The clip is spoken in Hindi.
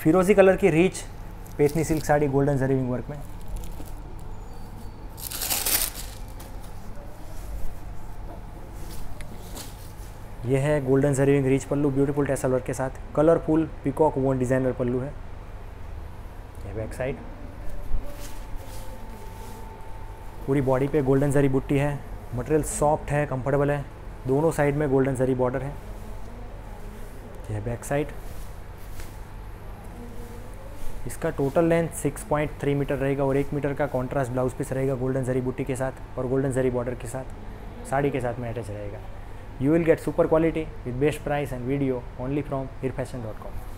फिरोजी कलर की rich Paithani silk sari golden जरीविंग work में। ये है गोल्डन जरीविंग रीच पल्लू, ब्यूटीफुल टेसल वर्क के साथ। कलरफुल पिकॉक वोन डिज़ाइनर पल्लू है। ये बैक साइड। पूरी बॉडी पे गोल्डन जरी बुट्टी है। मटेरियल सॉफ्ट है, कंफर्टेबल है। दोनों साइड में गोल्डन जरी बॉर्डर है। यह बैक साइड। इसका टोटल लेंथ 6.3 मीटर रहेगा और एक मीटर का कॉन्ट्रास्ट ब्लाउज पीस रहेगा गोल्डन जरी बूटी के साथ और गोल्डन जरी बॉर्डर के साथ, साड़ी के साथ में अटैच रहेगा। You will get super quality with best price and video only from Hir fashion dot hirfashion.com